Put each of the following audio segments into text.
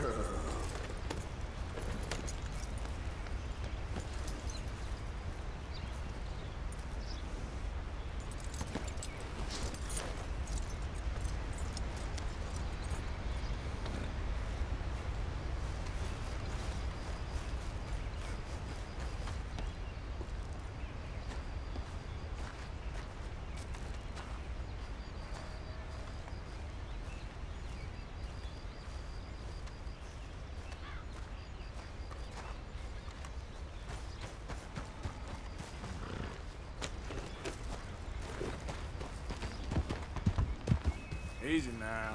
girl. Easy now.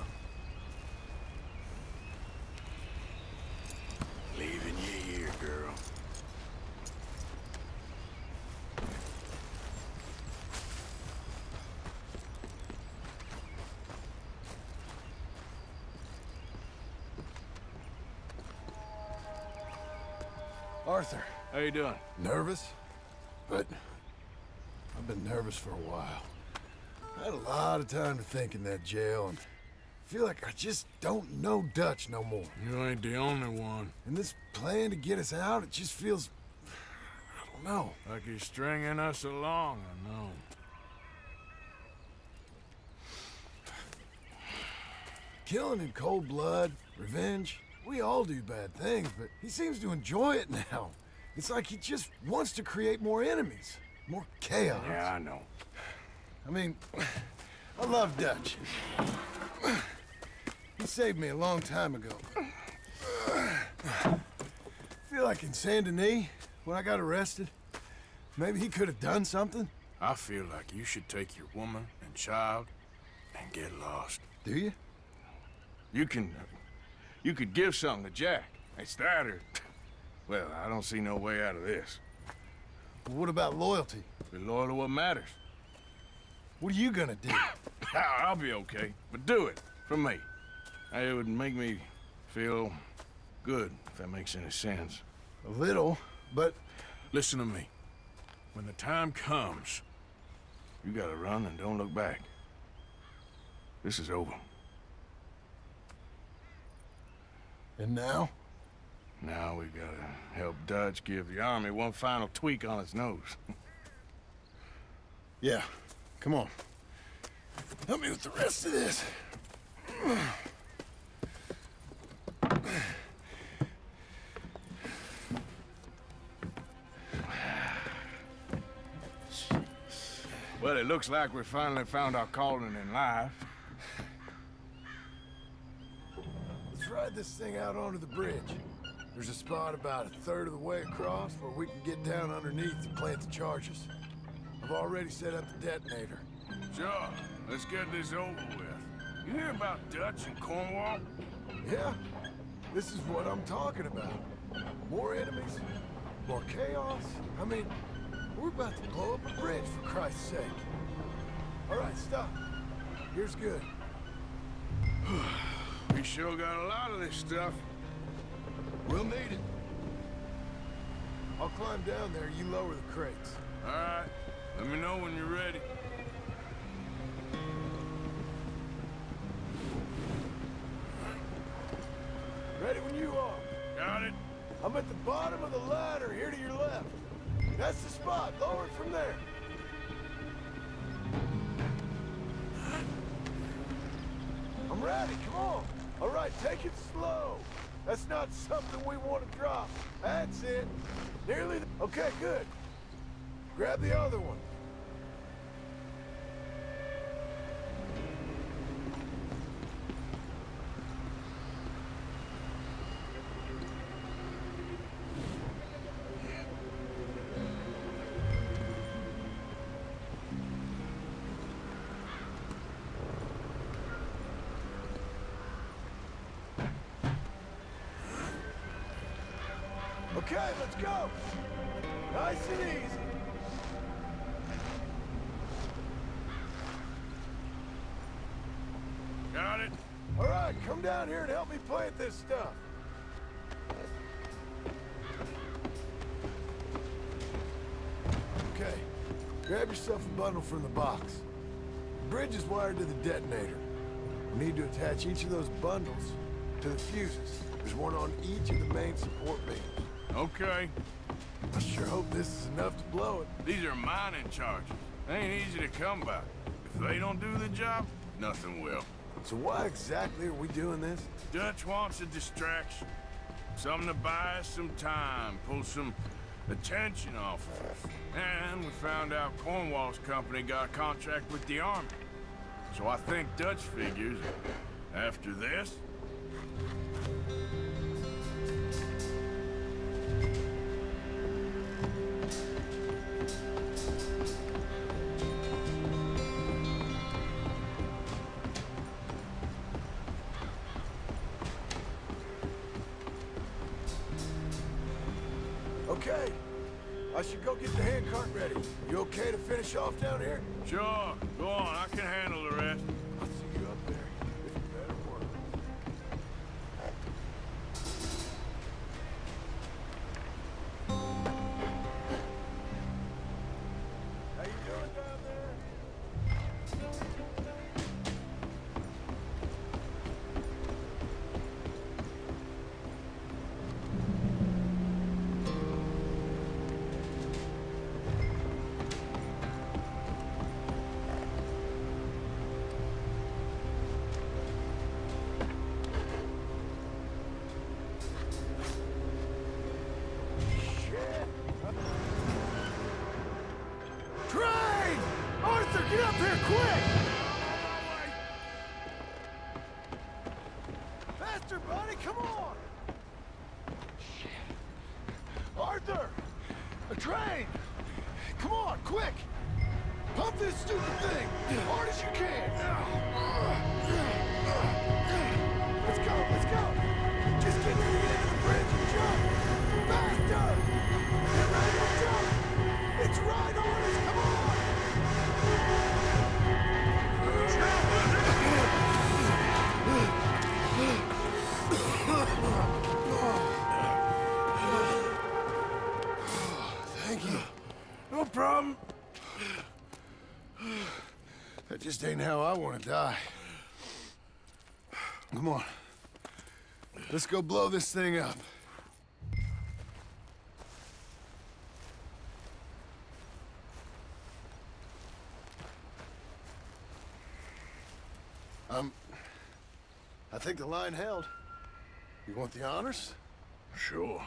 Leaving you here, girl. Arthur, How you doing? nervous? But I've been nervous for a while. I had a lot of time to think in that jail, and I feel like I just don't know Dutch no more. You ain't the only one. And this plan to get us out, it just feels... I don't know. Like he's stringing us along, I know. Killing in cold blood, revenge, we all do bad things, but he seems to enjoy it now. It's like he just wants to create more enemies, more chaos. Yeah, I know. I mean, I love Dutch. He saved me a long time ago. I feel like in Saint Denis, when I got arrested, maybe he could have done something. I feel like you should take your woman and child and get lost. Do you? You can... Uh, you could give something to Jack. It's that or... Well, I don't see no way out of this. What about loyalty? Be loyal to what matters. What are you gonna do? I'll be okay, but do it. For me. It would make me feel good, if that makes any sense. A little, but Listen to me. When the time comes, you gotta run and don't look back. This is over. and now? Now we gotta help Dutch give the army one final tweak on its nose. Yeah. Come on. Help me with the rest of this. well, it looks like we finally found our calling in life. Let's ride this thing out onto the bridge. There's a spot about a third of the way across where we can get down underneath to plant the charges. I've already set up the detonator. Sure, let's get this over with. You hear about Dutch and Cornwall? Yeah, this is what I'm talking about. More enemies, more chaos. I mean, we're about to blow up a bridge, for Christ's sake. All right, stop. Here's good. We sure got a lot of this stuff. We'll need it. I'll climb down there, you lower the crates. All right, let me know when you're ready. Ready when you are. Got it? I'm at the bottom of the ladder, here to your left. That's the spot. Lower it from there. I'm ready. Come on. All right, take it slow. That's not something we want to drop. That's it. Nearly. Okay, good. Grab the other one. Okay, let's go. Nice and easy. Got it? All right, come down here and help me plant this stuff. Okay, grab yourself a bundle from the box. The bridge is wired to the detonator. We need to attach each of those bundles to the fuses. There's one on each of the main support beams. Okay. I sure hope this is enough to blow it. These are mining charges. They ain't easy to come by. If they don't do the job, nothing will. So why exactly are we doing this? Dutch wants a distraction. Something to buy us some time, pull some attention off of us. And we found out Cornwall's company got a contract with the Army. So I think Dutch figures, after this, just ain't how I want to die. Come on. Let's go blow this thing up. Um, I think the line held. You want the honors? Sure.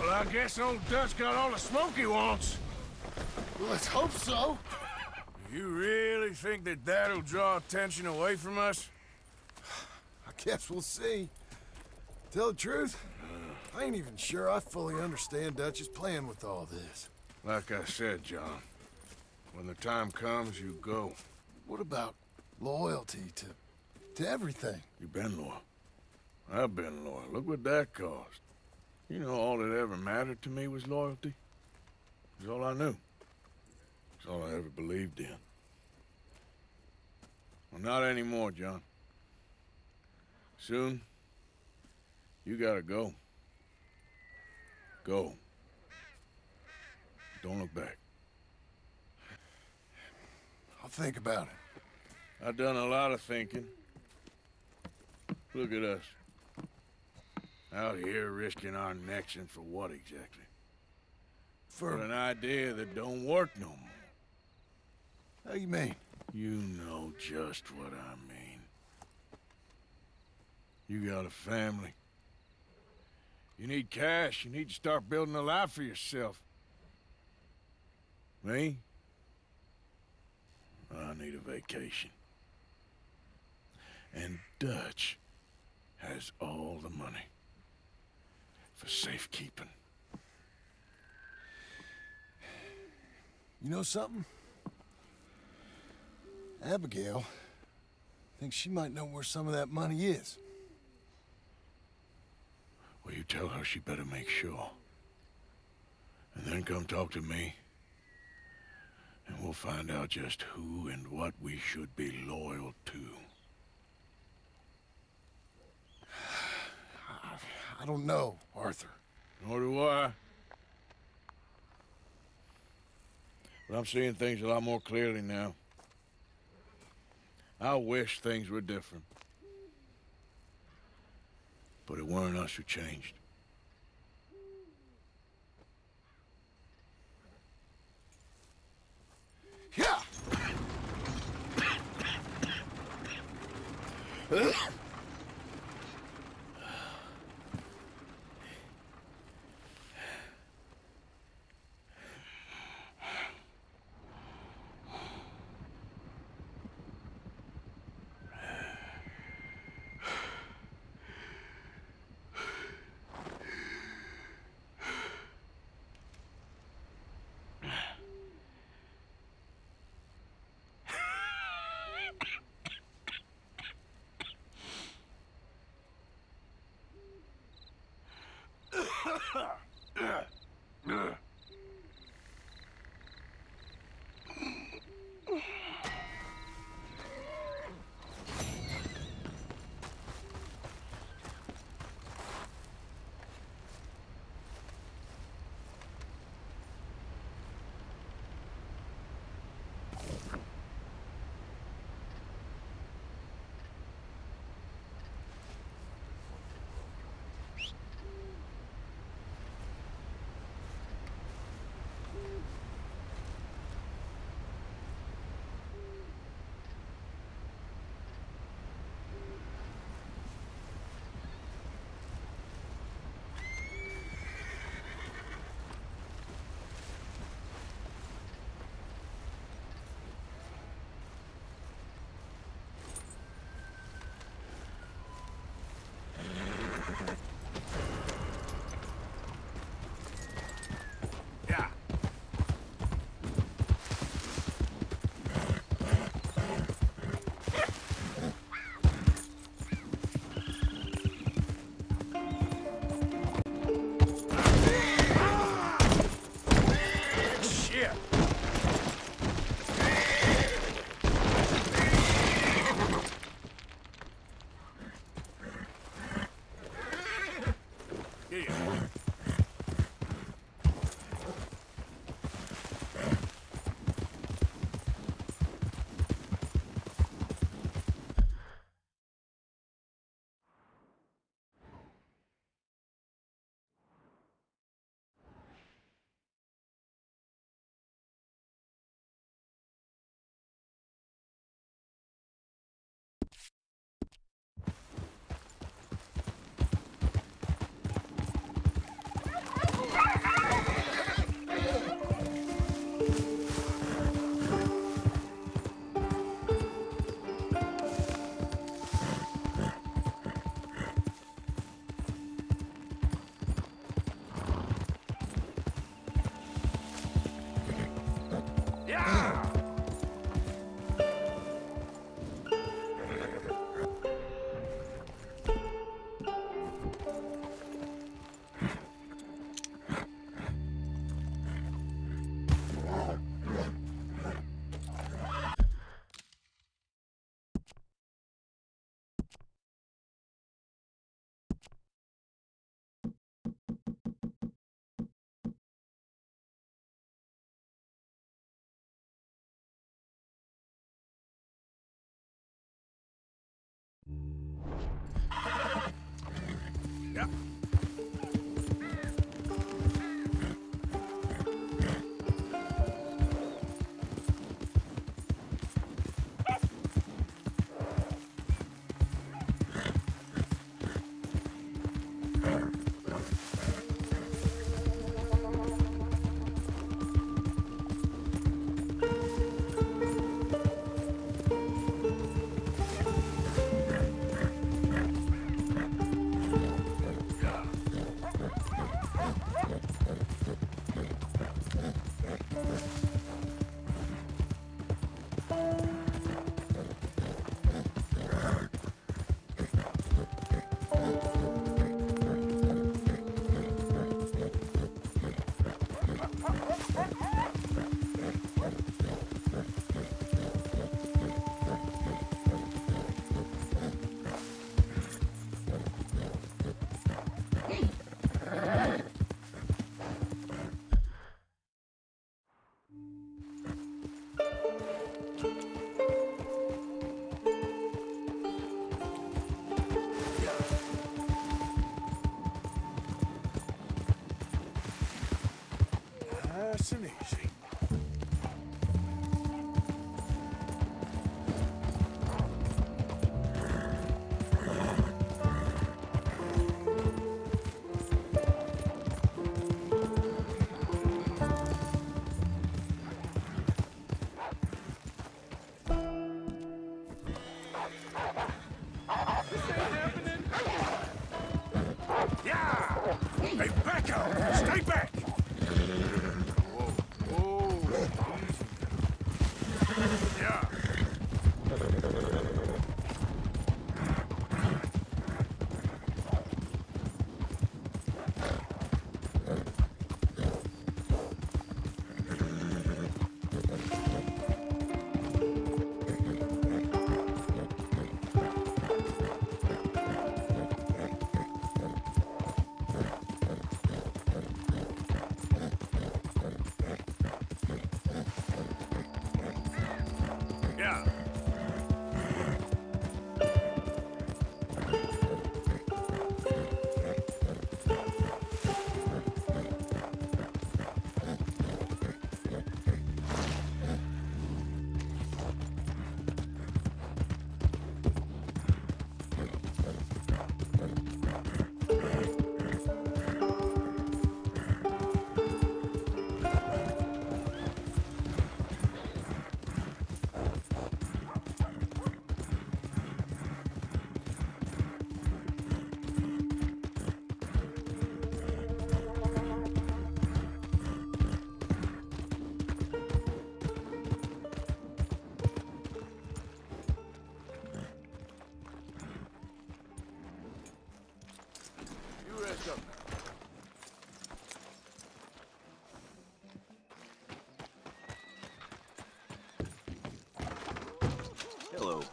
Well, I guess old Dutch got all the smoke he wants. Let's hope so. You really think that that'll draw attention away from us? I guess we'll see. Tell the truth, I ain't even sure I fully understand Dutch's plan with all this. Like I said, John, when the time comes, you go. What about loyalty to to everything? You've been loyal. I've been loyal. Look what that cost. You know, all that ever mattered to me was loyalty. It's all I knew. It's all I ever believed in. Well, not anymore, John. Soon, you gotta go. Go. Don't look back. I'll think about it. I've done a lot of thinking. Look at us. Out here risking our necks and for what exactly? For For an idea that don't work no more. how you mean? You know just what I mean. You got a family. You need cash. You need to start building a life for yourself. Me? I need a vacation. And Dutch has all the money for safekeeping. You know something? Abigail thinks she might know where some of that money is. Well, you tell her she better make sure. And then come talk to me. And we'll find out just who and what we should be loyal to. I don't know, Arthur. Nor do I. But I'm seeing things a lot more clearly now. I wish things were different. But it weren't us who changed. Yeah! Nice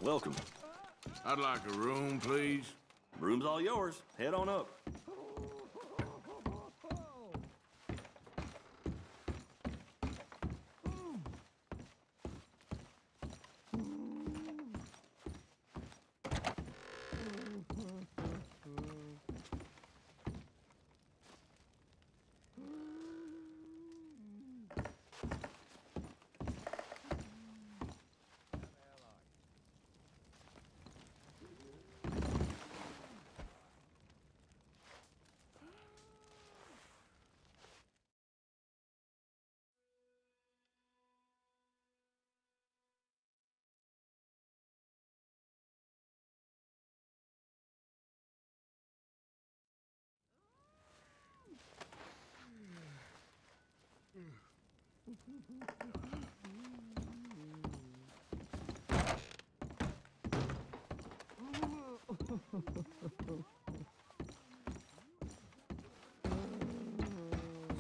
welcome. I'd like a room, please. Room's all yours. Head on up.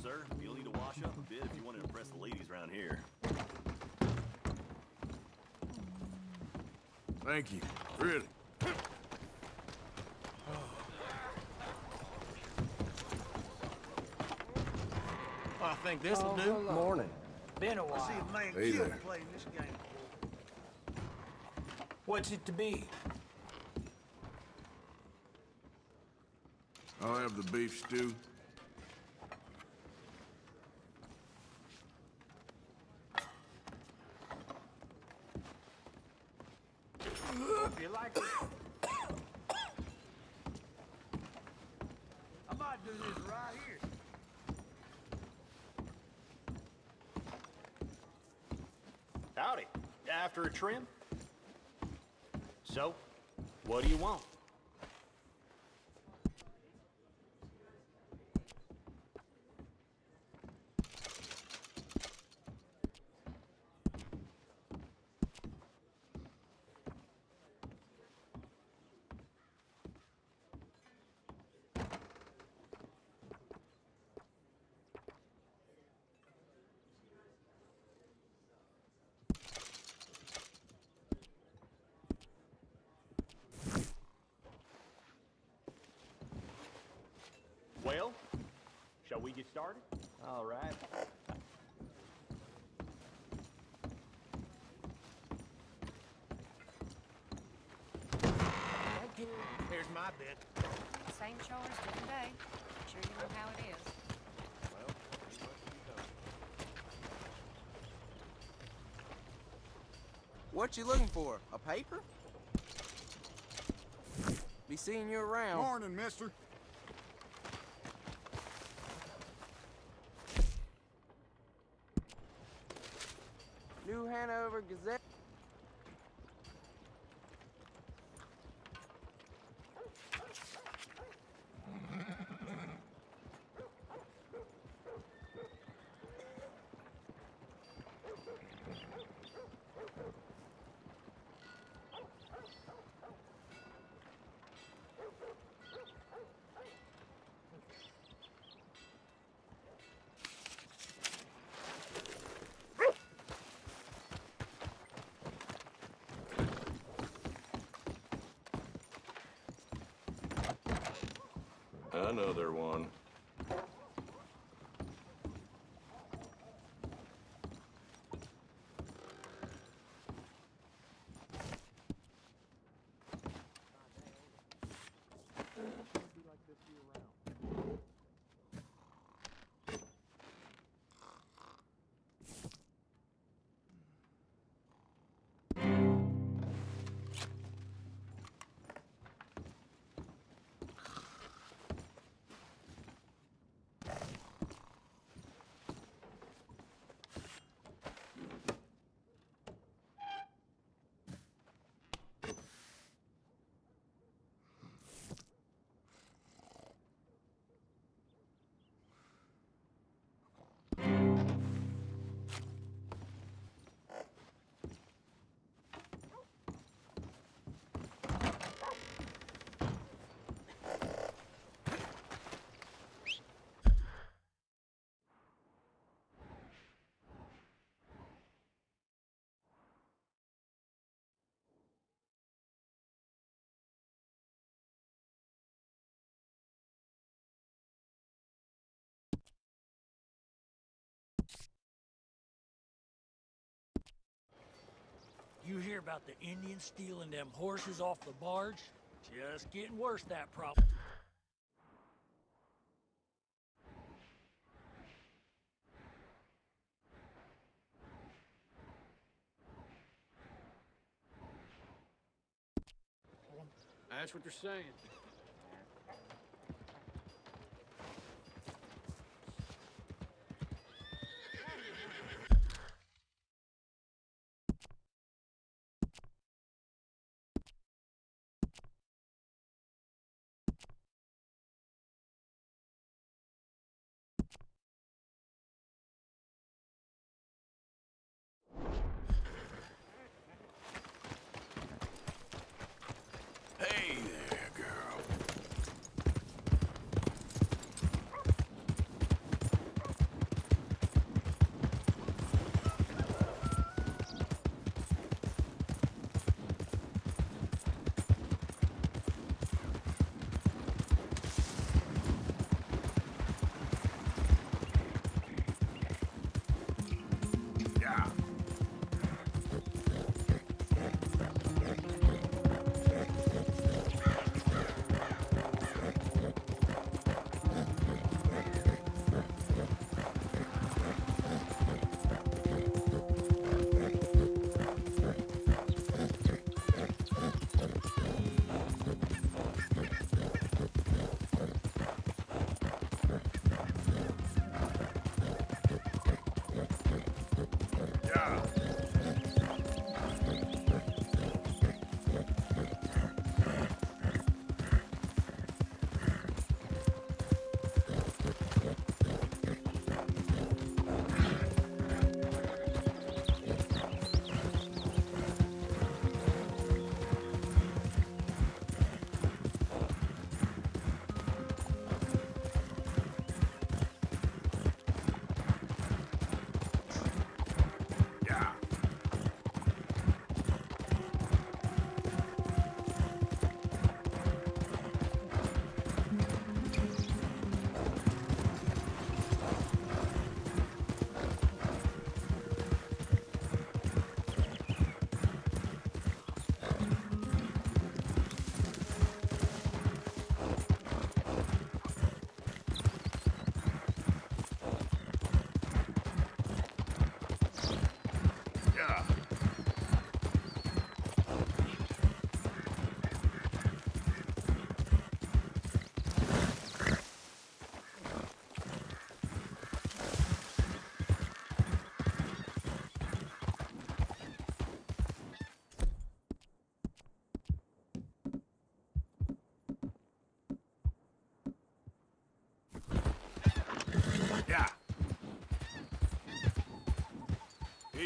Sir, you'll need to wash up a bit if you want to impress the ladies around here. Thank you. Really. I think this'll do. Morning. Been a I see while. a man Hey killed playing this game. What's it to be? I'll have the beef stew. Hope you like it. I might do this right here. Howdy. After a trim? So, what do you want? All right. Thank you. Here's my bit. Same chores, different day. Sure you know how it is. What you looking for? A paper? Be seeing you around. Morning, mister. Another one. You hear about the Indians stealing them horses off the barge? Just getting worse, that problem. That's what they're saying.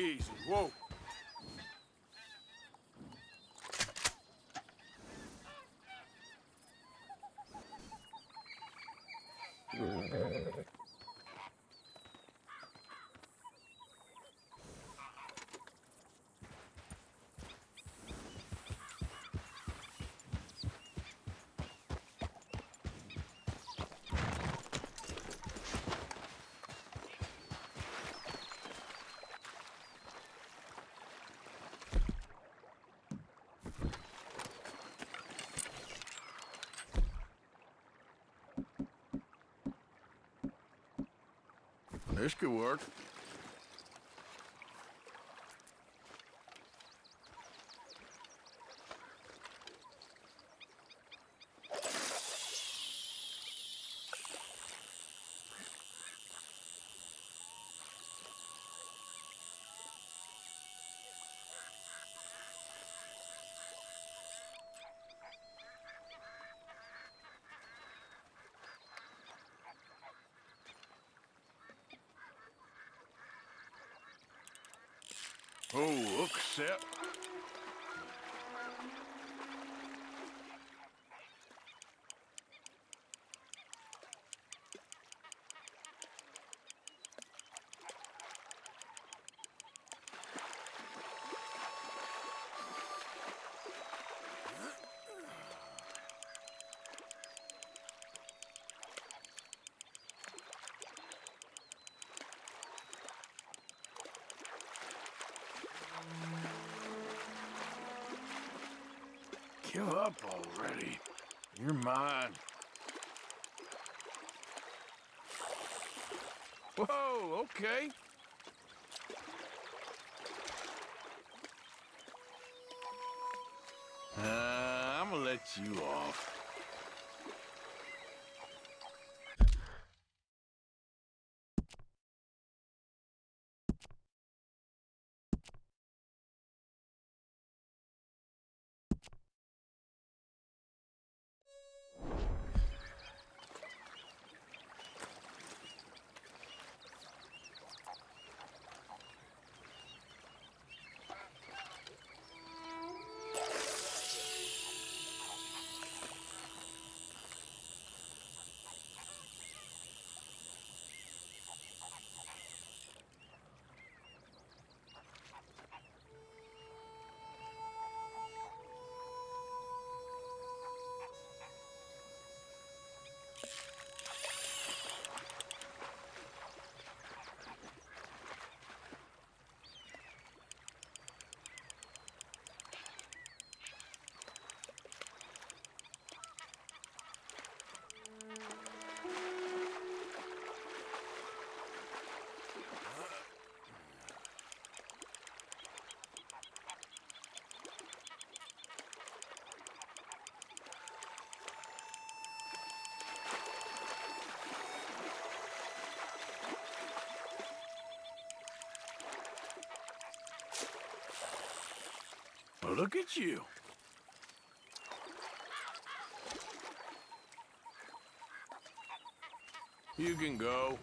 Easy. Whoa. This could work. Oh, look, Sep. Give up already. You're mine. Whoa, okay. Uh, I'm gonna let you off. Look at you. You can go.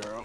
Girl.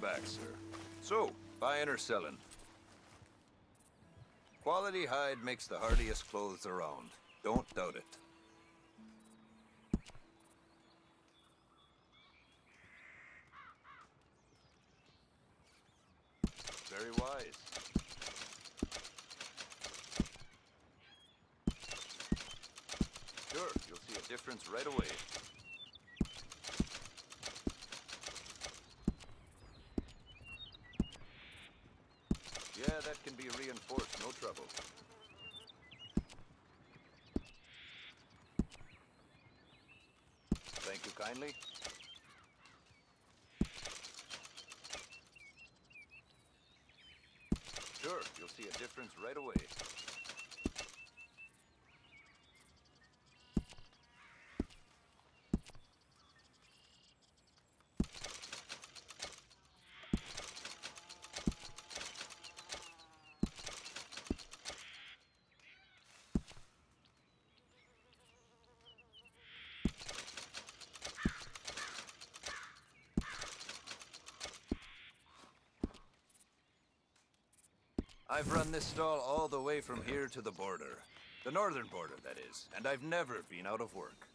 Welcome back, sir. So, buying or selling? Quality hide makes the hardiest clothes around. Don't doubt it. Very wise. Sure, you'll see a difference right away. Yeah, that can be Thank you kindly. Sure, you'll see a difference right away. I've run this stall all the way from here to the border. The northern border, that is. And I've never been out of work.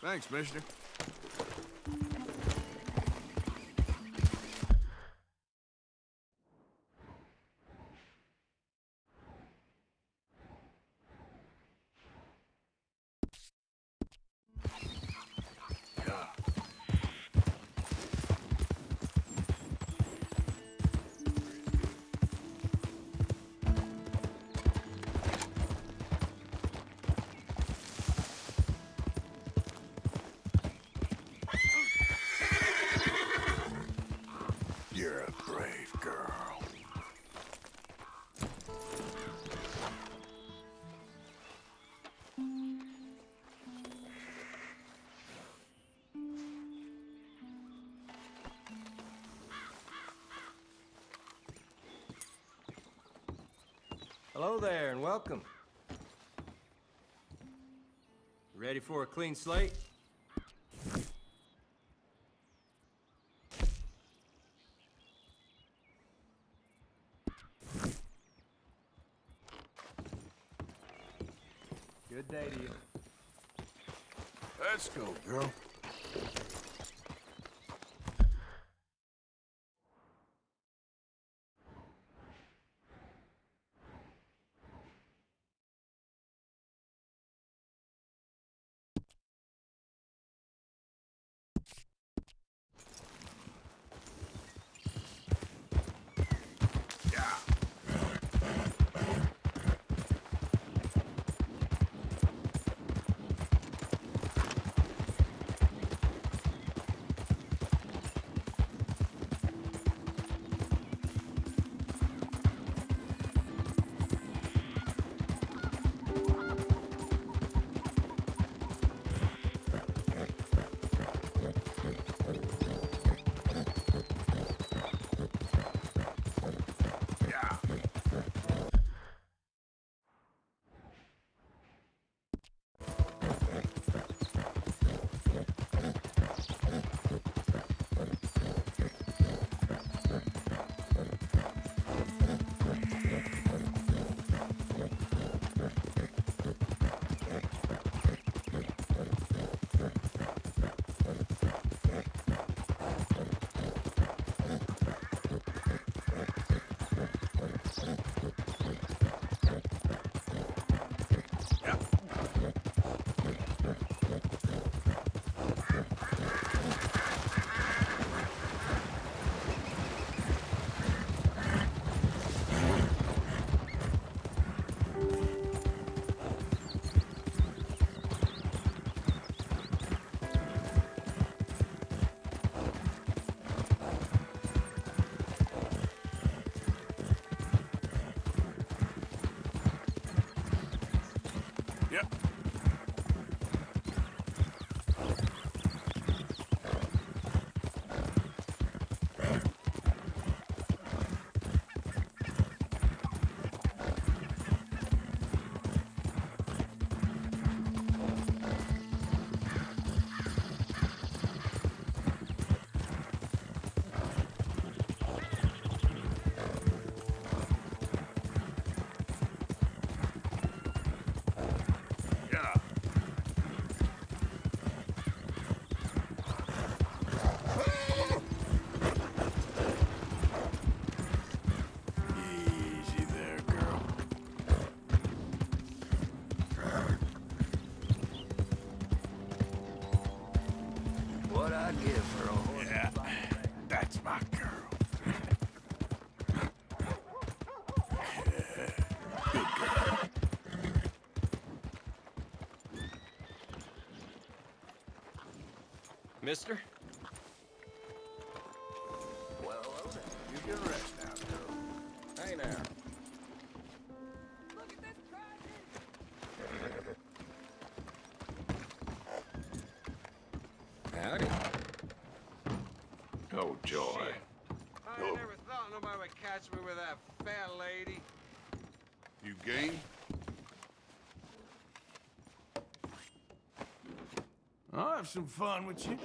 Thanks, mister. Welcome. Ready for a clean slate? Good day to you. Let's go, girl. Mister? Well, well then. You can rest now, girl. Hey now. Look at this tragedy! Howdy. Oh, joy. I oh. never thought nobody would catch me with that fair lady. You game? I'll have some fun with you.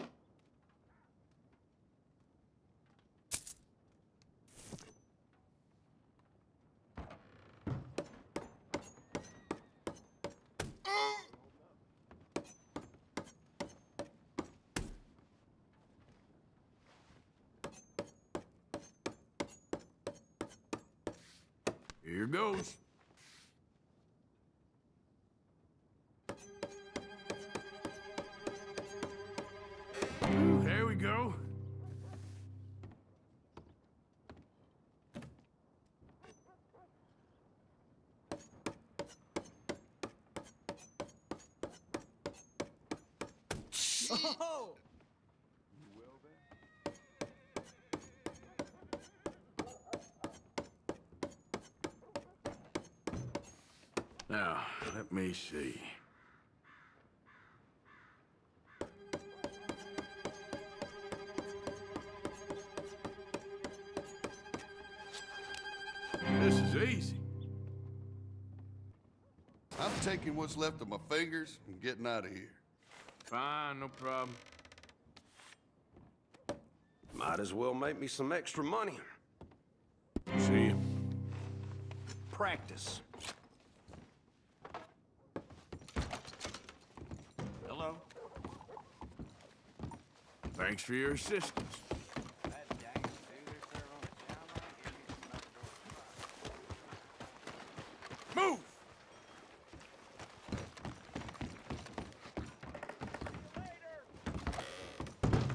Me see. This is easy. I'm taking what's left of my fingers and getting out of here. Fine, no problem. Might as well make me some extra money. See you. Thanks for your assistance. Move!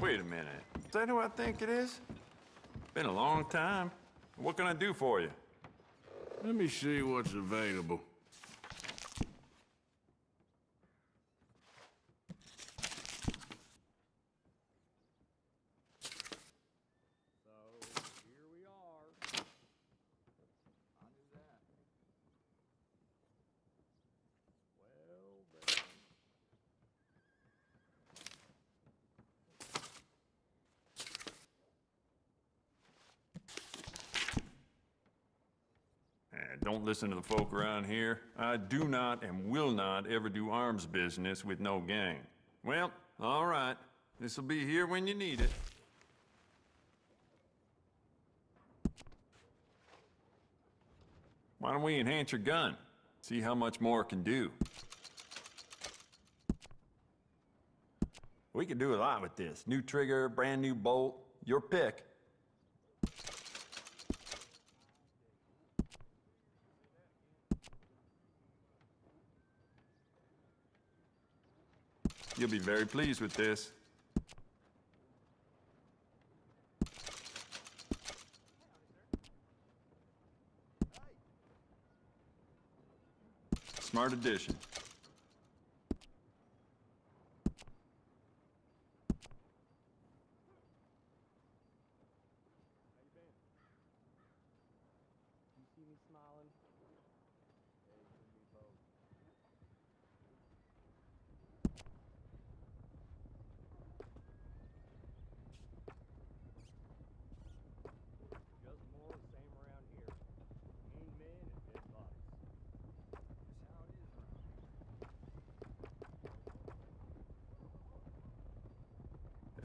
Wait a minute. Is that who I think it is? Been a long time. What can I do for you? Let me see what's available. Eh, Don't listen to the folk around here. I do not and will not ever do arms business with no gang. Well, all right. This'll be here when you need it. Why don't we enhance your gun? See how much more it can do. We can do a lot with this. New trigger, brand new bolt, your pick. You'll be very pleased with this. Smart addition.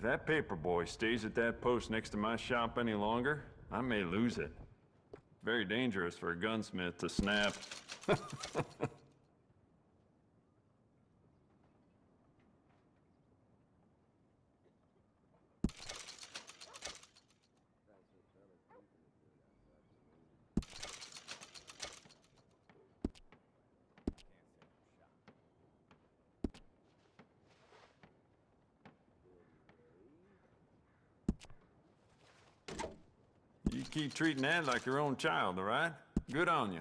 If that paper boy stays at that post next to my shop any longer, I may lose it. Very dangerous for a gunsmith to snap. keep treating that like your own child, all right? Good on you.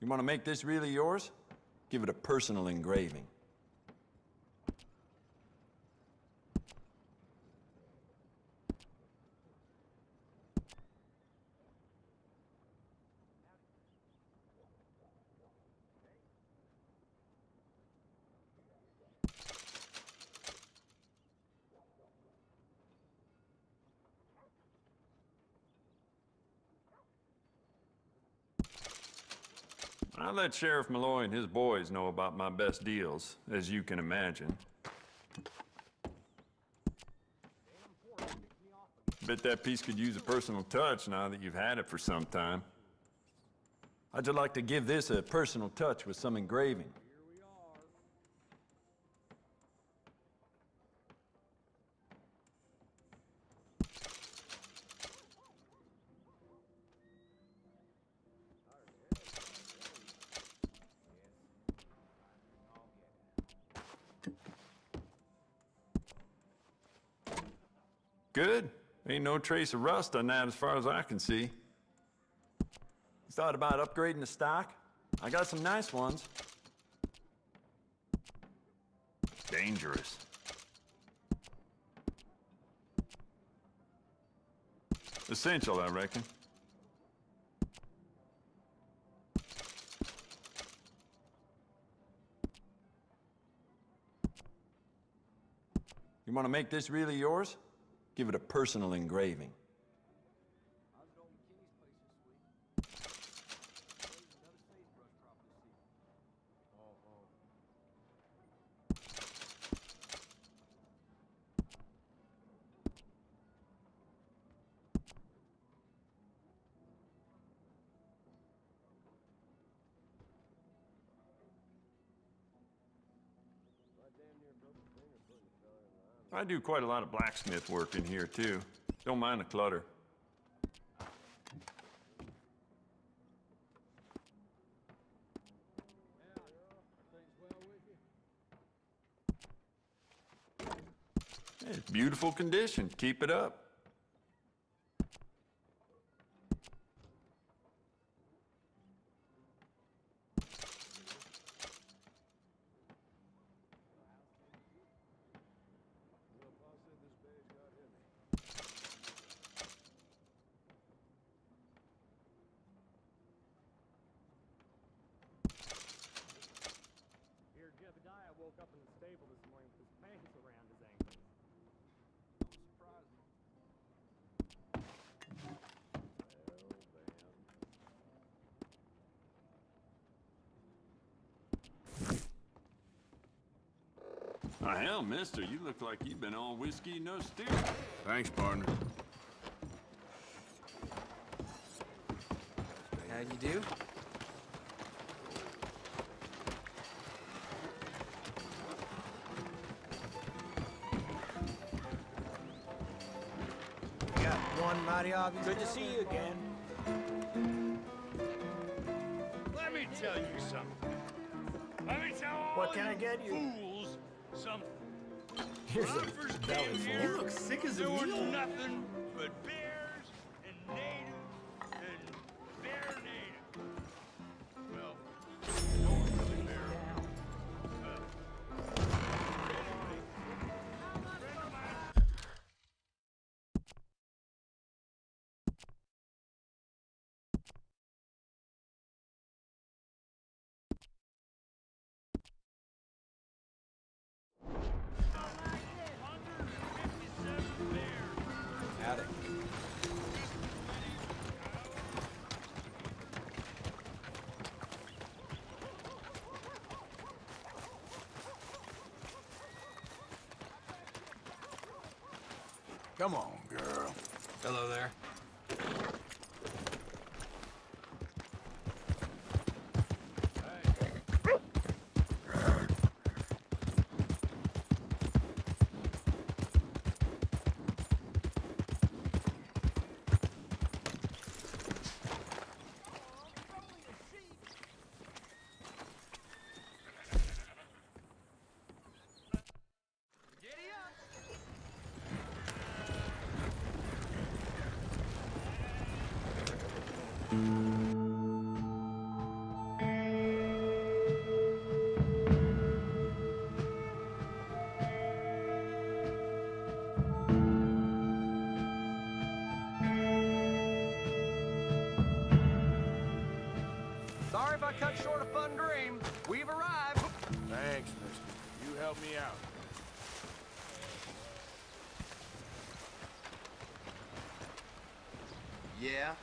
You want to make this really yours? Give it a personal engraving. I let Sheriff Malloy and his boys know about my best deals, as you can imagine. Bet that piece could use a personal touch now that you've had it for some time. I'd just like to give this a personal touch with some engraving. No trace of rust on that as far as I can see. Thought about upgrading the stock? I got some nice ones. Dangerous. Essential, I reckon. You want to make this really yours? Give it a personal engraving. I do quite a lot of blacksmith work in here, too. Don't mind the clutter. It's beautiful condition. Keep it up. Here, Jebediah woke up in the stable this morning with his pants around his ankles. Oh, hell, mister, you look like you've been all whiskey, no steer. Thanks, partner. How you do? Got one mighty obvious. Good to see you again. Let me tell you something. Let me tell all What can I get you? fools something. Here's when I a first belly came full. here, You look sick as a mule. nothing Come on, girl. Hello there. Sorry if I cut short a fun dream. We've arrived. Thanks, mister. You helped me out. Yeah?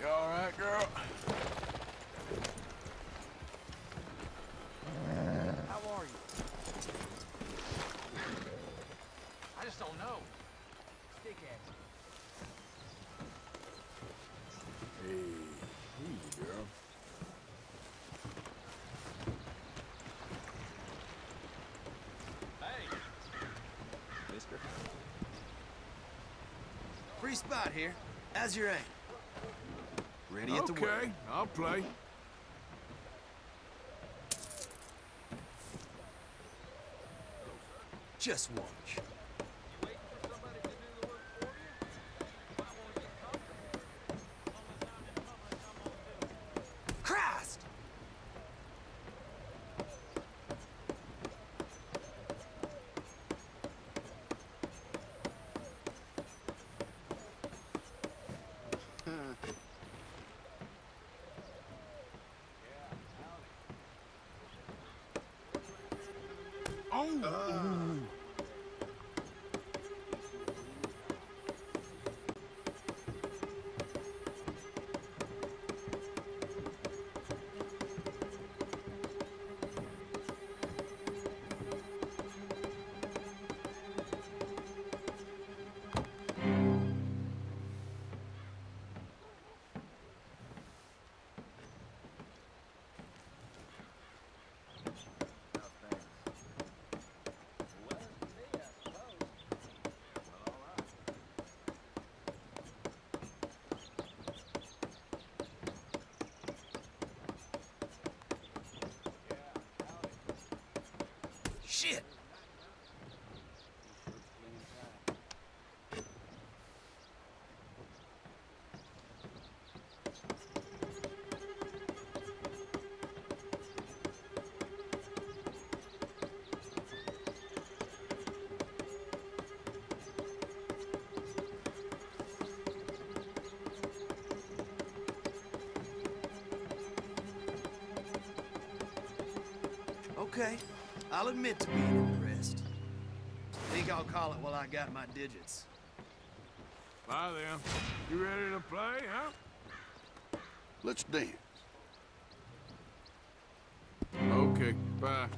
You all right, girl? How are you? I just don't know. Stick at Hey, easy, girl. Mister. Free spot here. How's your aim? Ready at the word. Okay, I'll play. Just watch. Shit! Okay, I'll admit to being impressed. Think I'll call it while I got my digits. Bye then. You ready to play, huh? Let's dance. Okay, bye.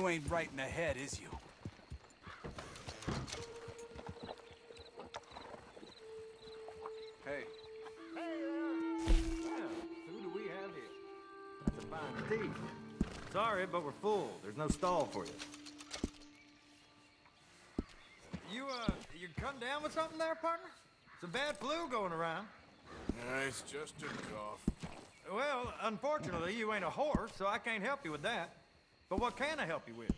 You ain't right in the head, is you? Hey, Hey yeah. Who do we have here? That's a fine tea. Sorry, but we're full. There's no stall for you. You, uh, you come down with something there, partner? Some bad flu going around. Yeah, it's just a cough. Well, unfortunately, you ain't a horse, so I can't help you with that. But what can I help you with?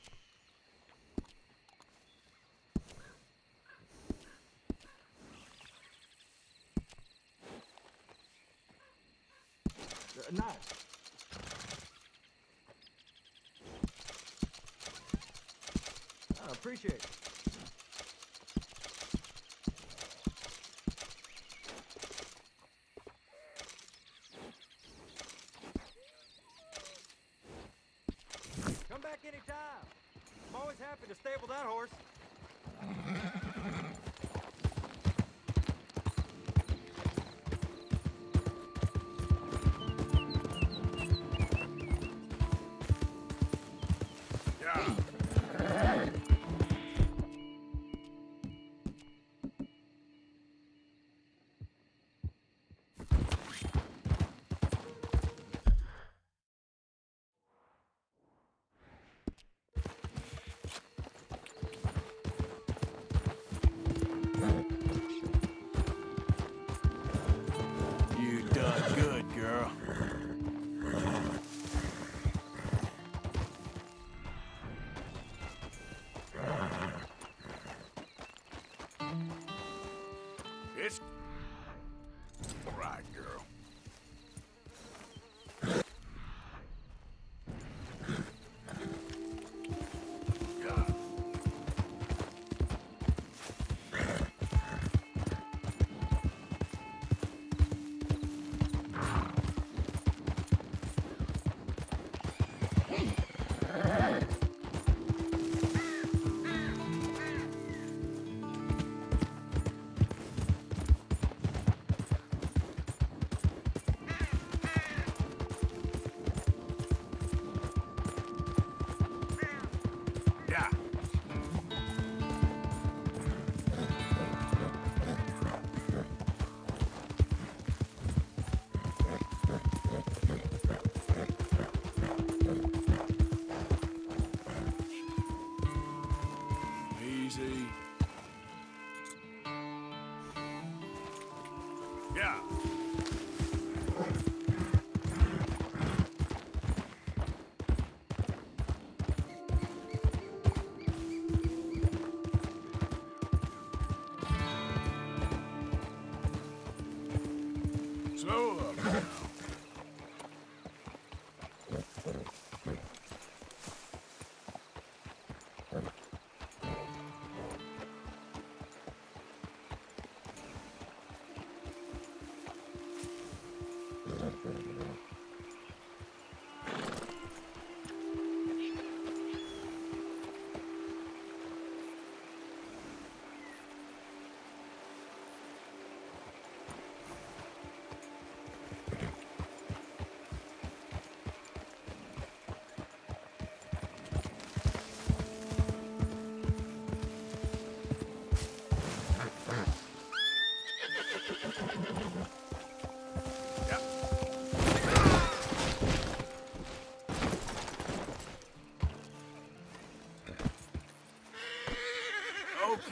Uh, knife. I appreciate it.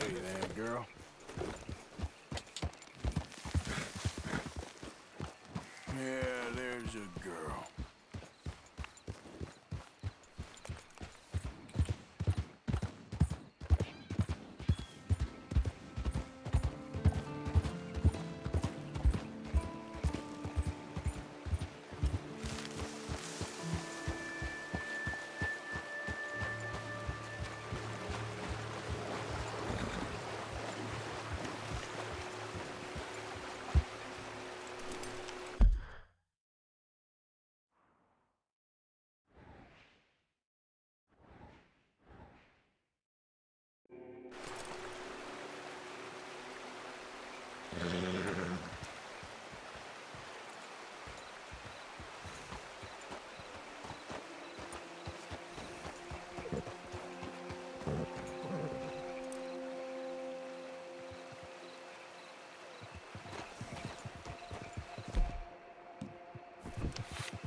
Okay then, girl. Yeah, there's a girl. Yep.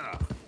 Yeah.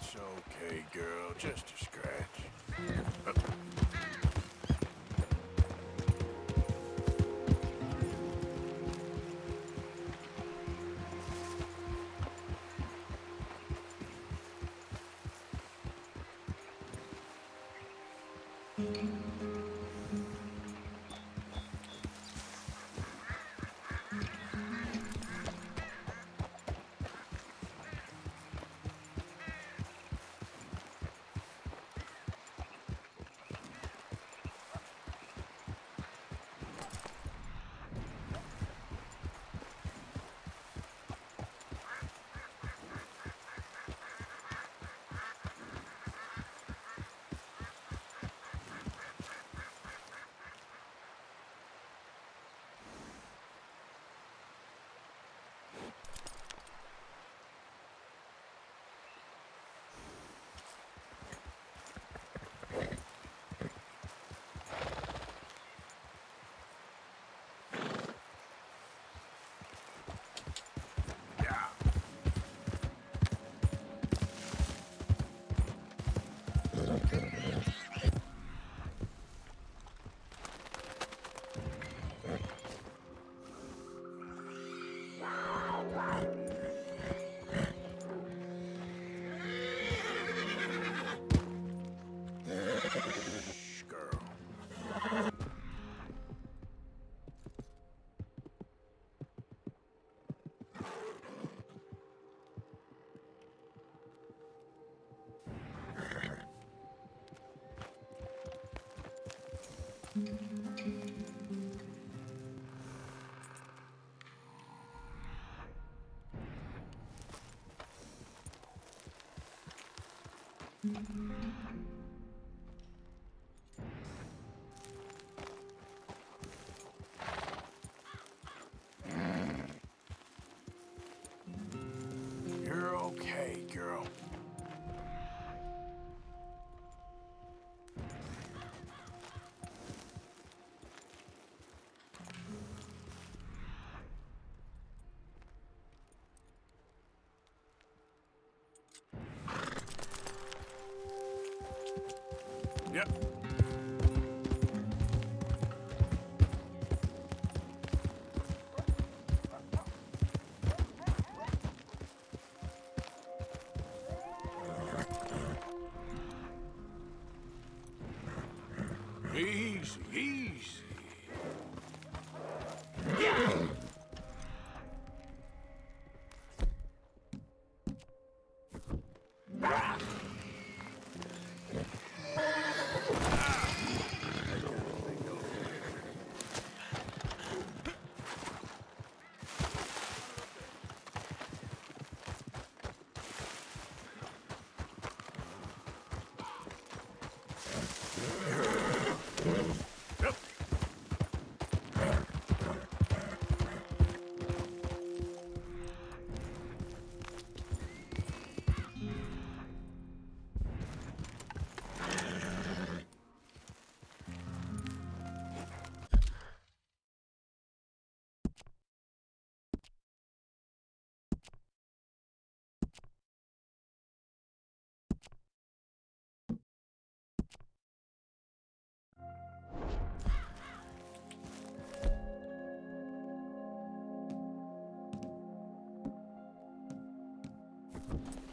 It's okay, girl. Just a Mm-hmm. Yep. Easy. Yeah.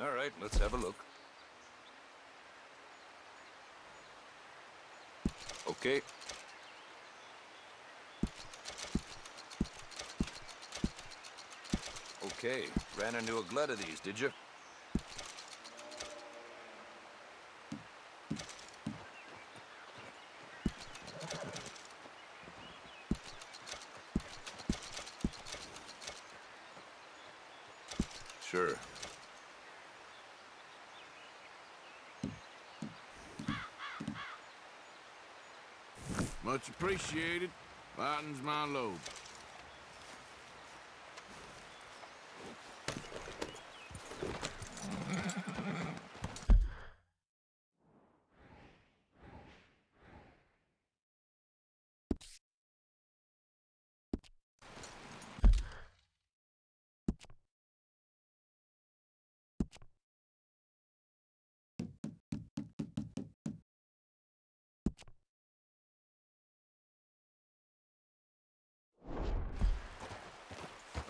All right, let's have a look. Okay. Okay, ran into a glut of these, did you? Sure. Much appreciated. Lightens my load.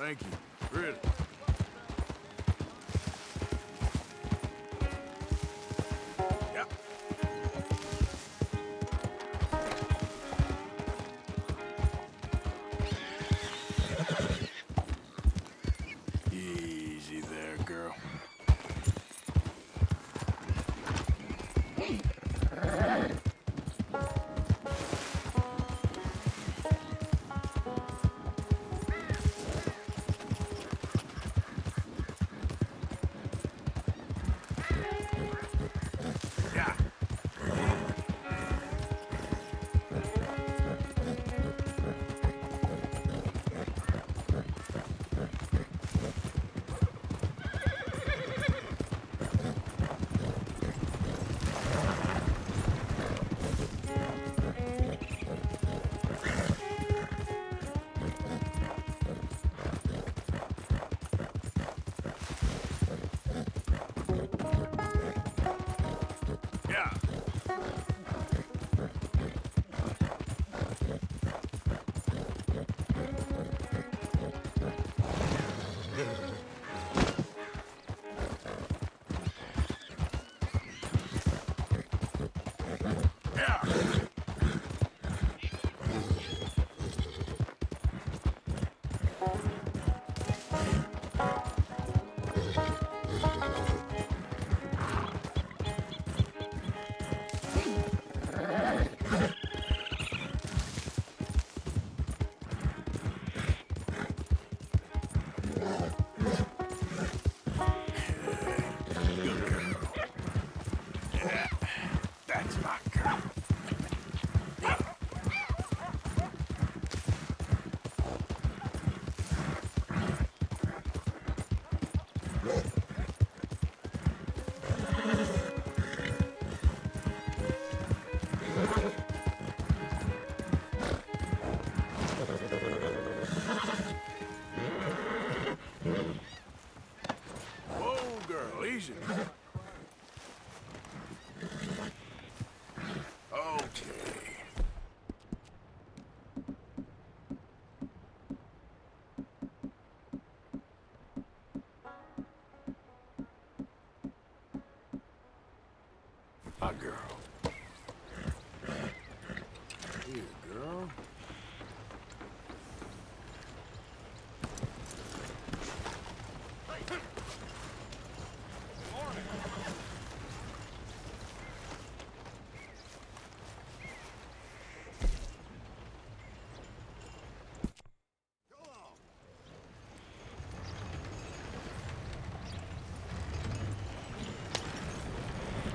Thank you. Girl. Here, girl.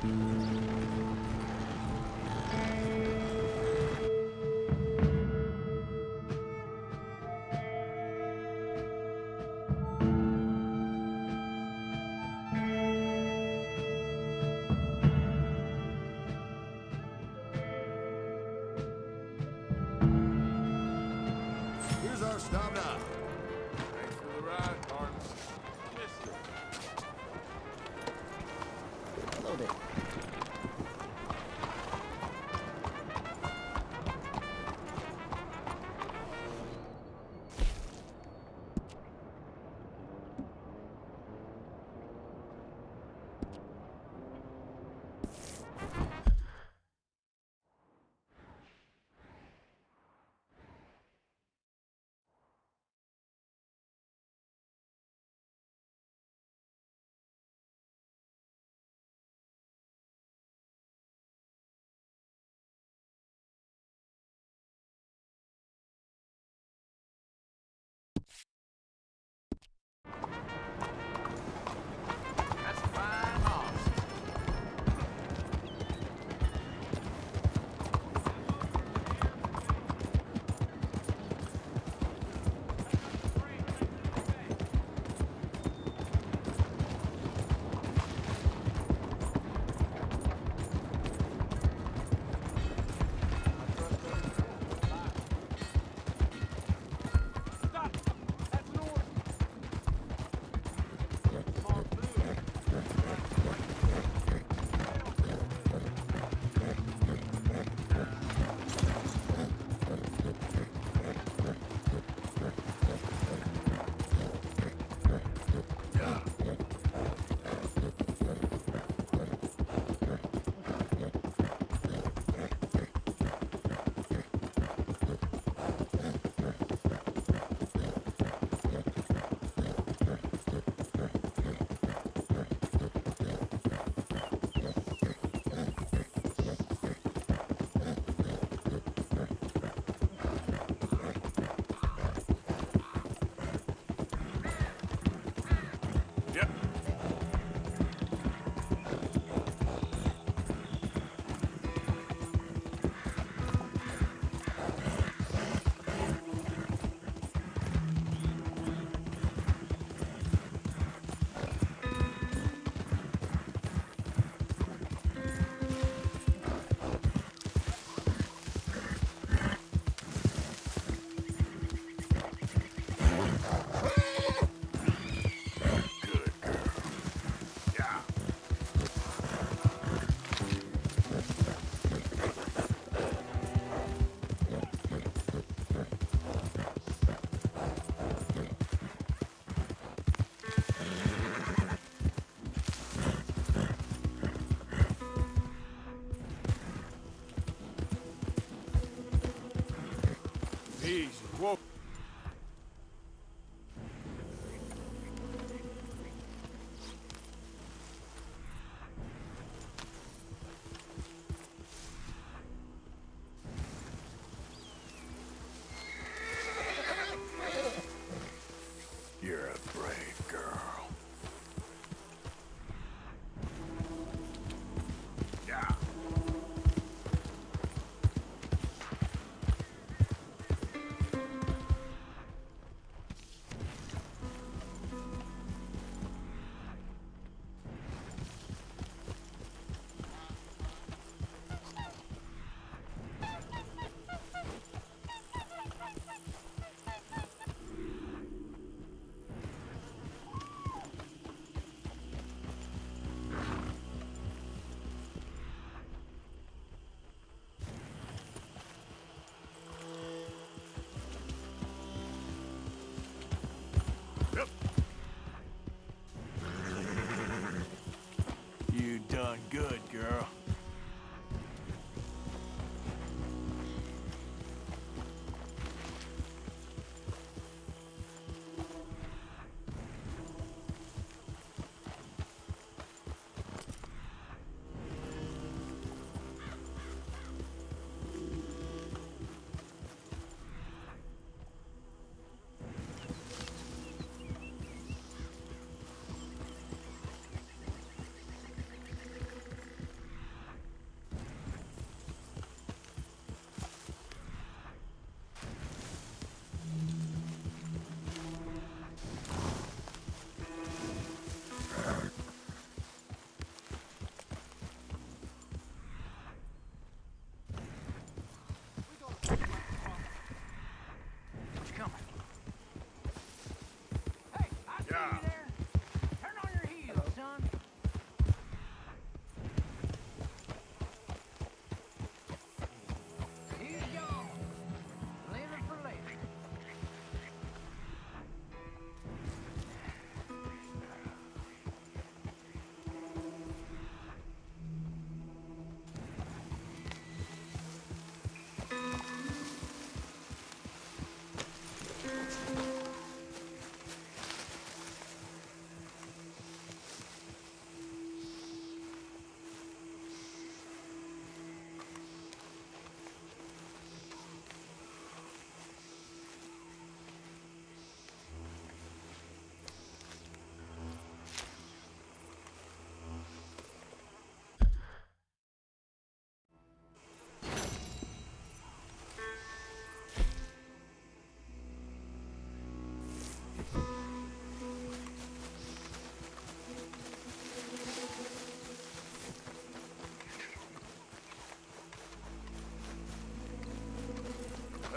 Here's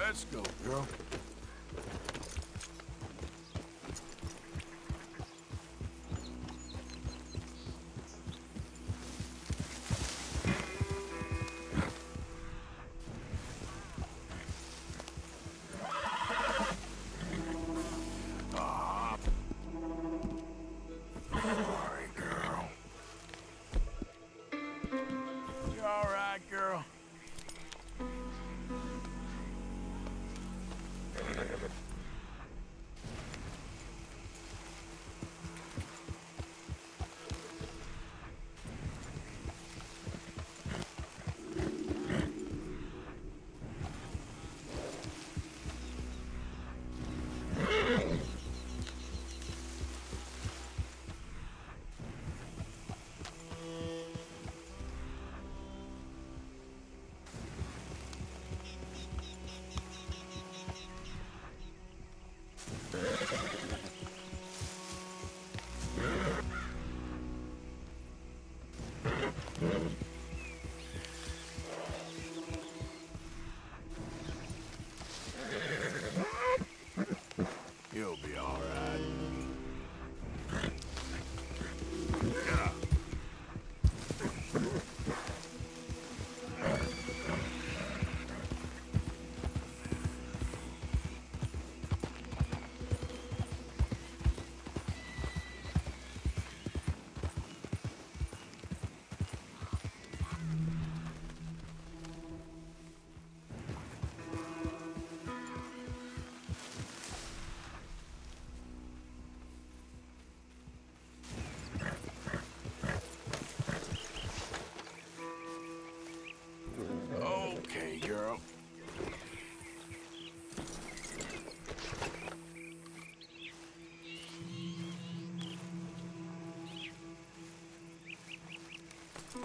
Let's go, girl.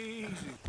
Easy.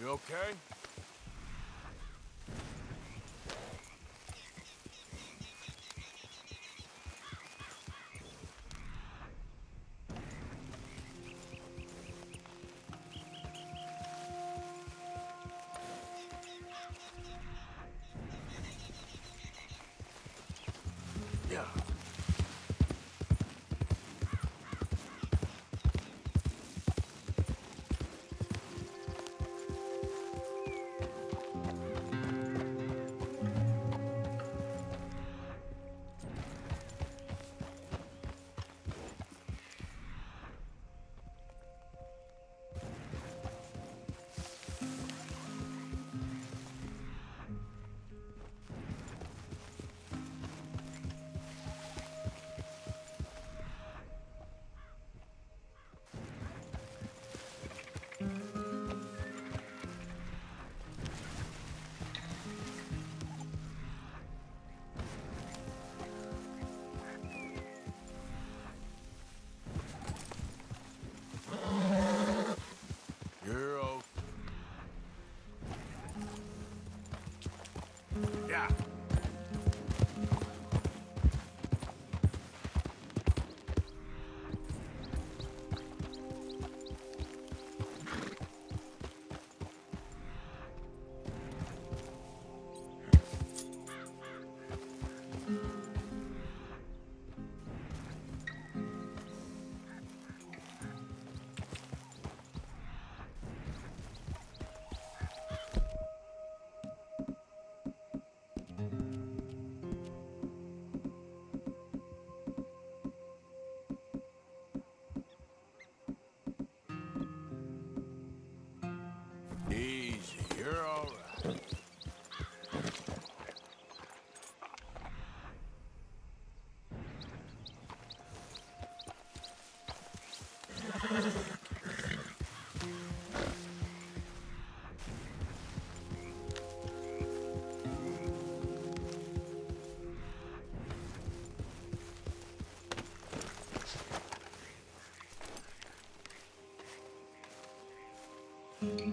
You okay? You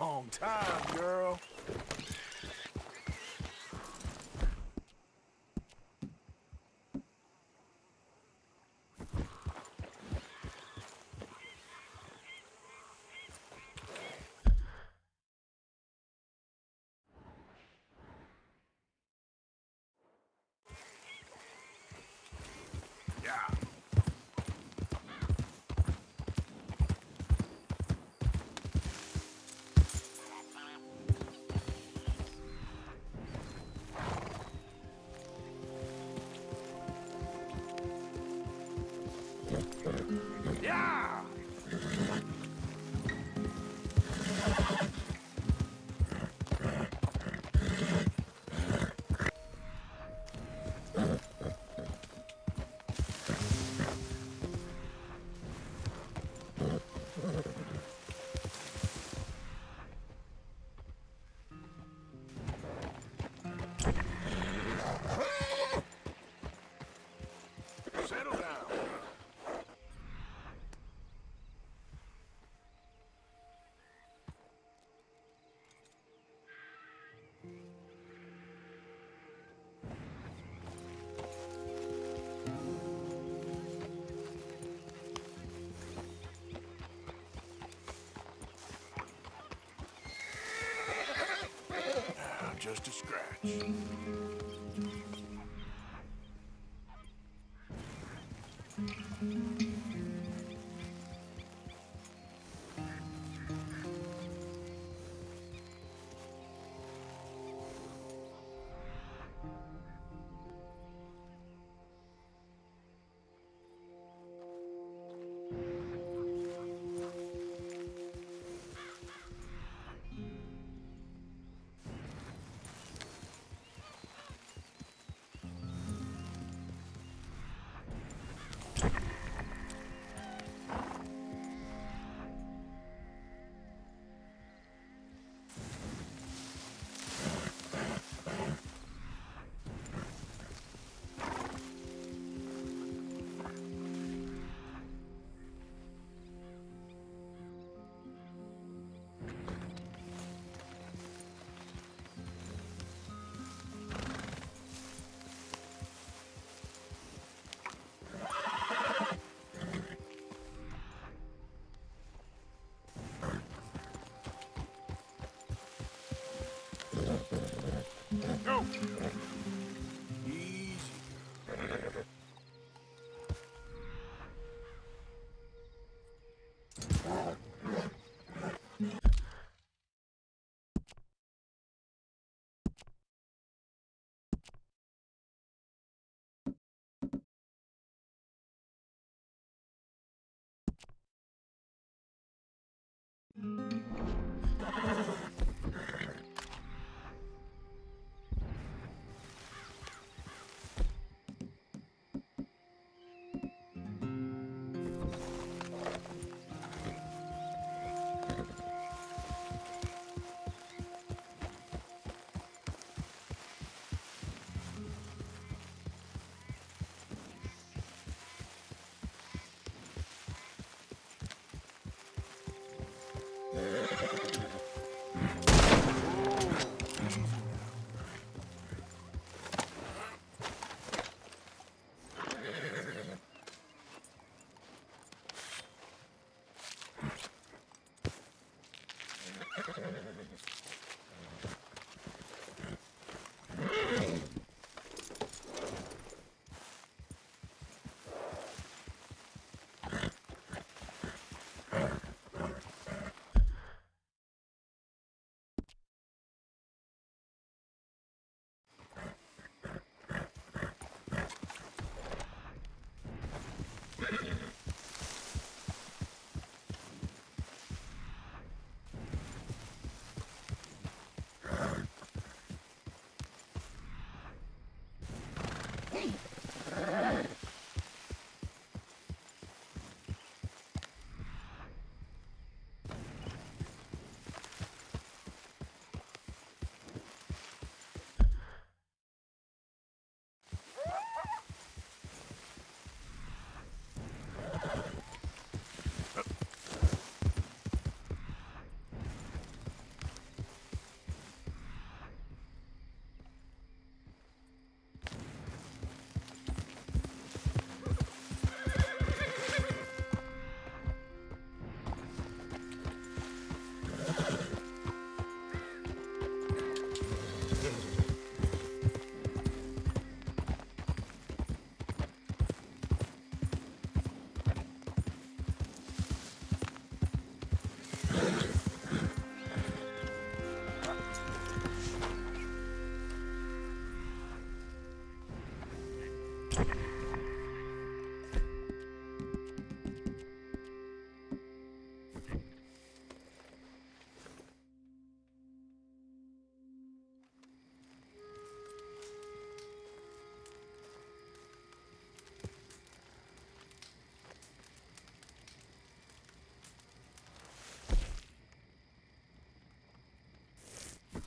Long time, girl. Just a scratch.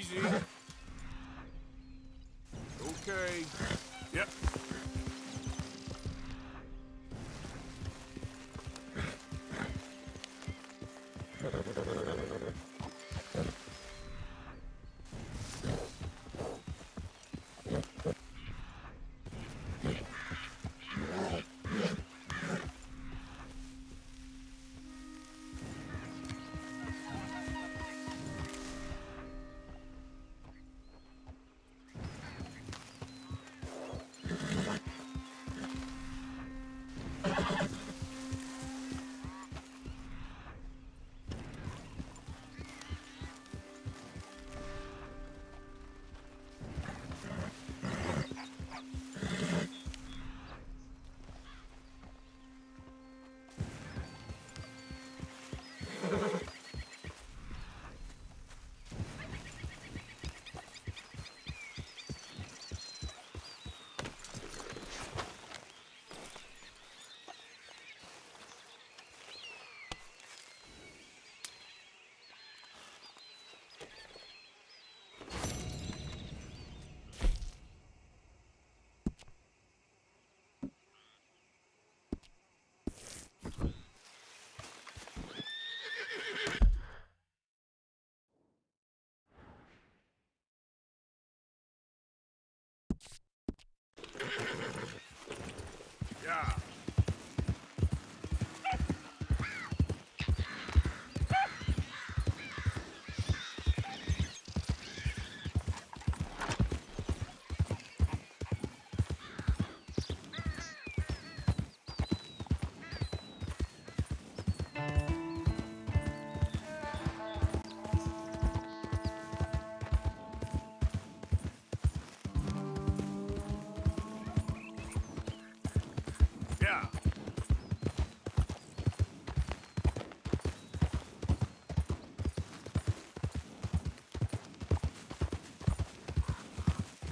easy. Okay. Yep.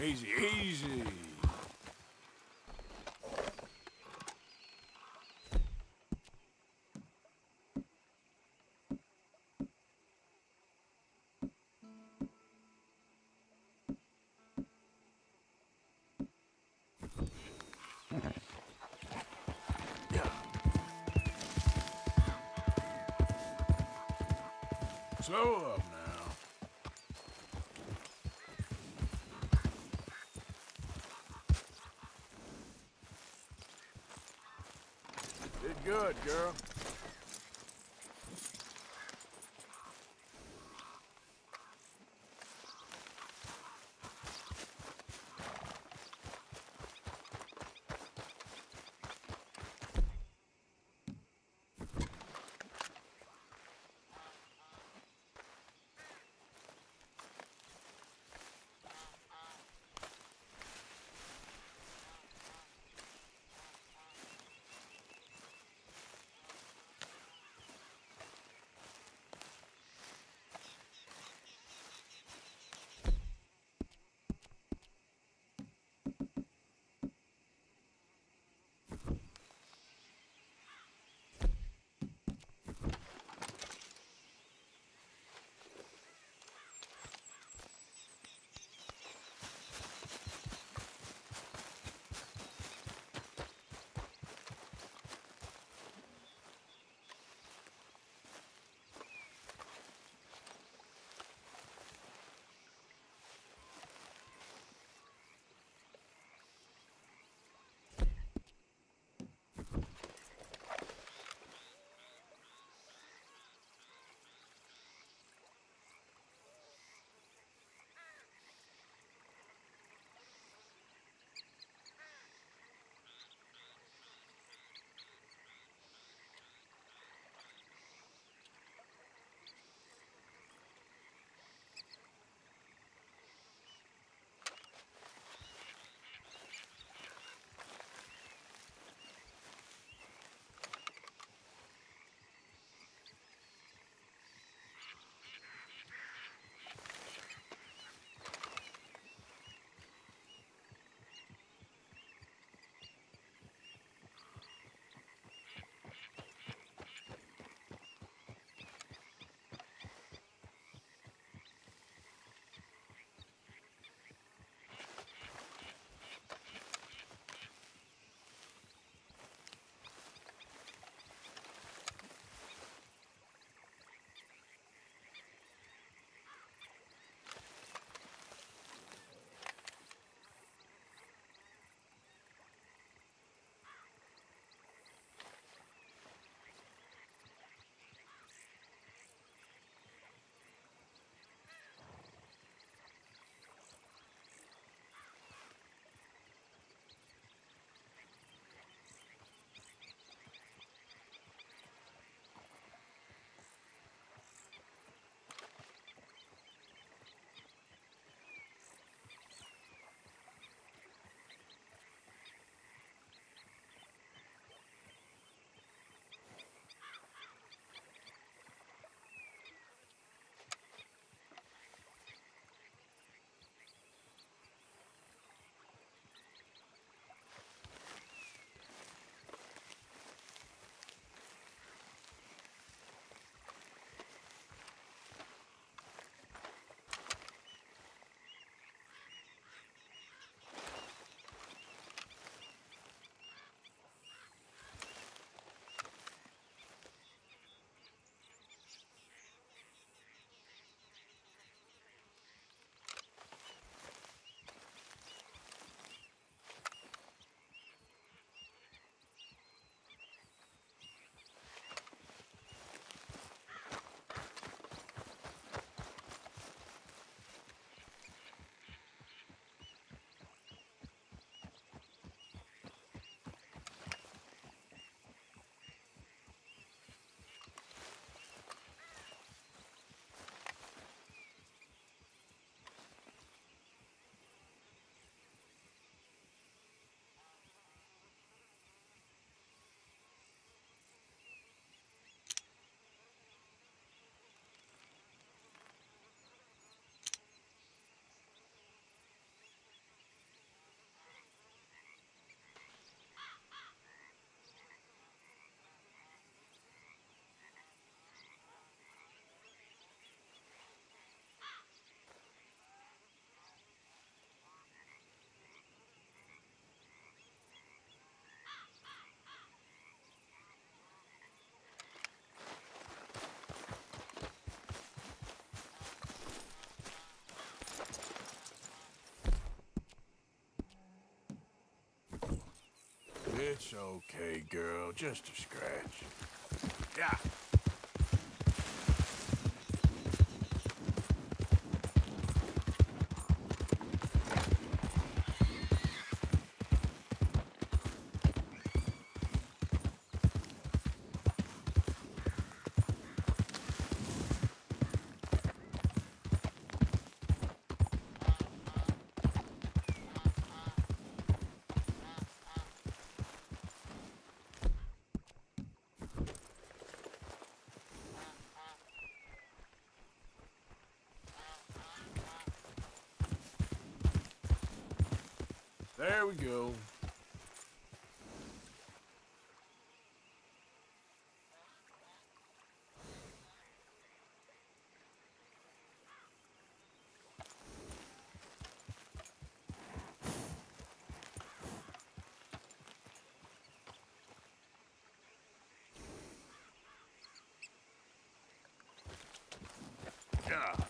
Easy, easy. Slow uh, up now. Did good, girl. It's okay, girl. Just a scratch. Yeah. There we go. Yeah.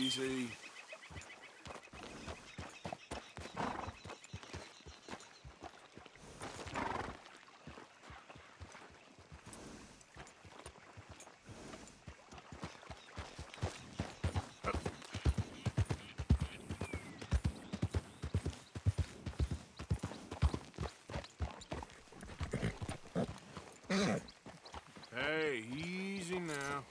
Easy. Hey, easy now.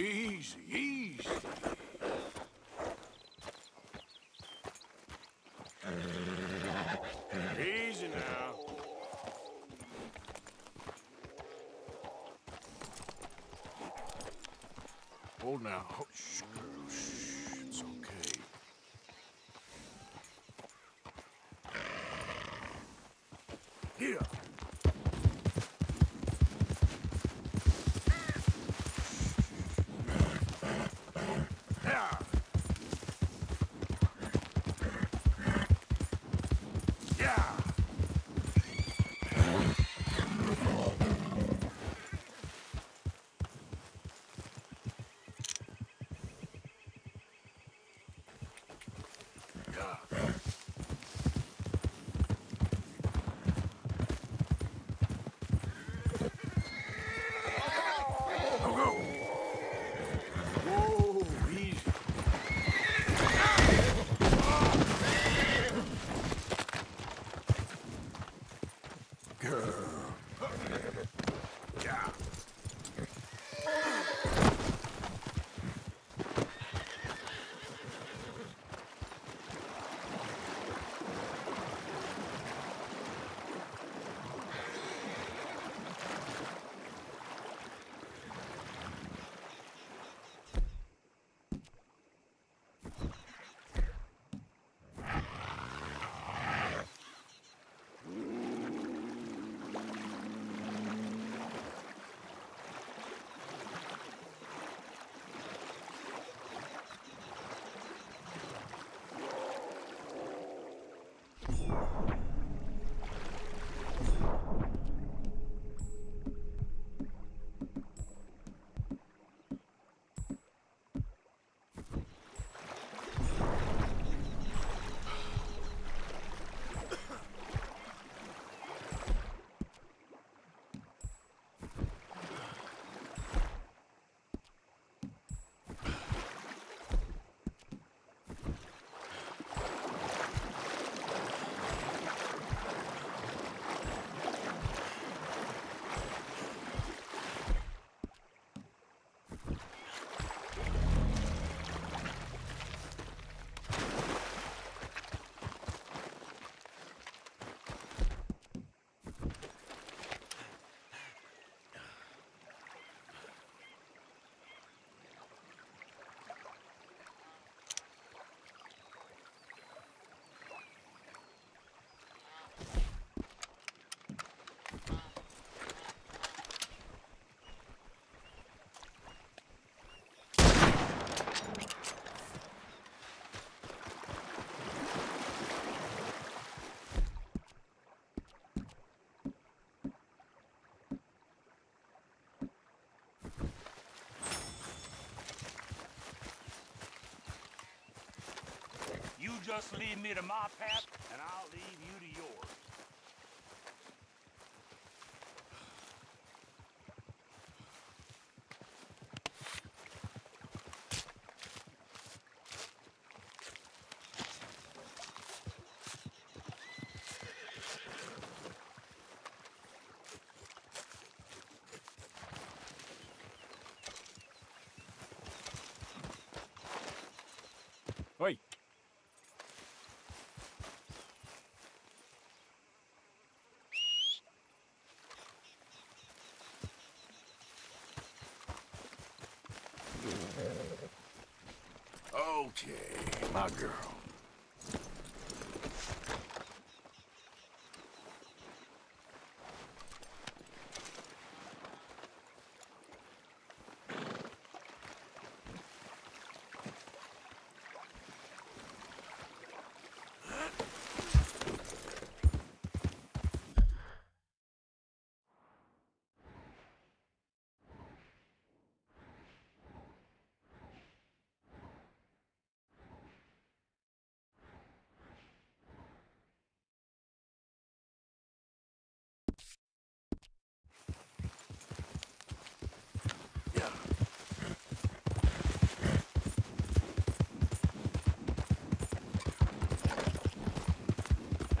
Easy, easy. easy now. Hold now. Just lead me to my path, and I'll leave you to yours. Okay, my girl.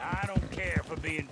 I don't care for being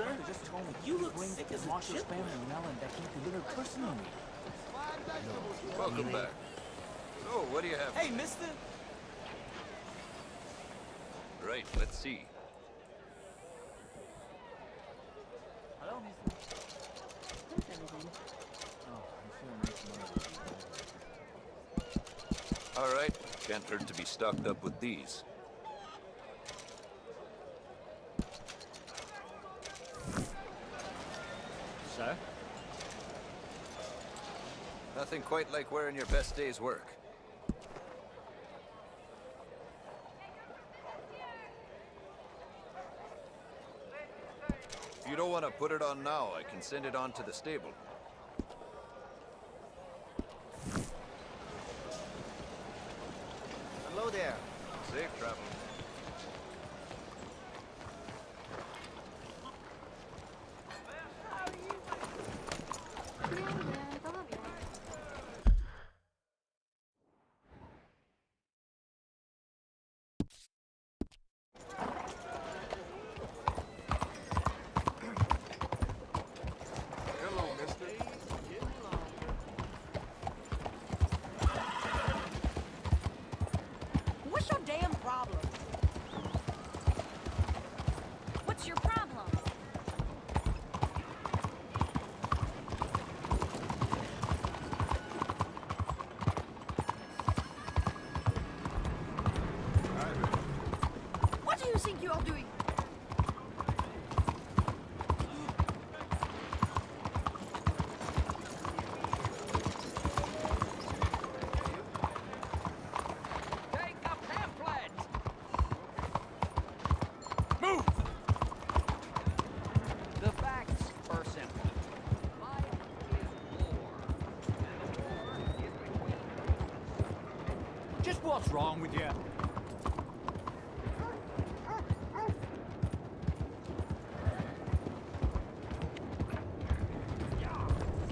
Sir, just told me you look sick as a chip. spam and melon that can be delivered personally. Welcome back. Oh, what do you have? Hey, mister! Right, let's see. Hello, mister. How's everything? Oh, I'm feeling this All right, can't hurt to be stocked up with these. Sir? Nothing quite like wearing your best day's work. If you don't want to put it on now, I can send it on to the stable. Hello there. Safe travel. Bien, bien, todo bien. Hello, mister. What's your damn problem? What's your problem? What do you think you are doing? Take a pamphlet! Move! The facts are simple. Life is war. And war is between Just what's wrong with you?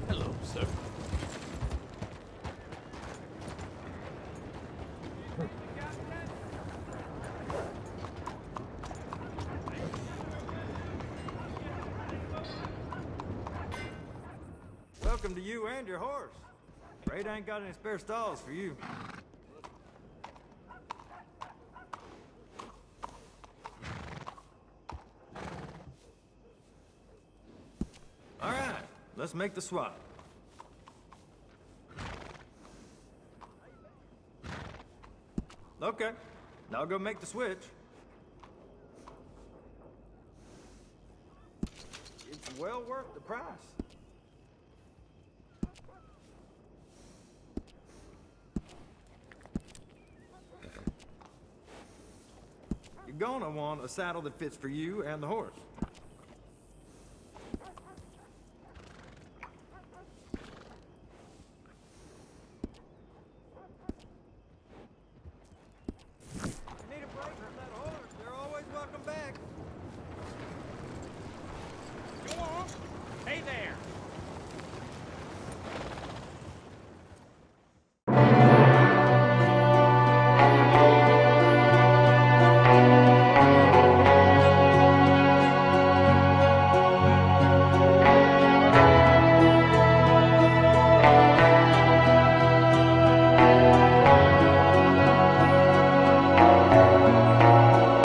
Hello, sir. Welcome to you and your horse. Afraid I ain't got any spare stalls for you. All right, let's make the swap. Okay, now go make the switch. It's well worth the price. You're gonna want a saddle that fits for you and the horse.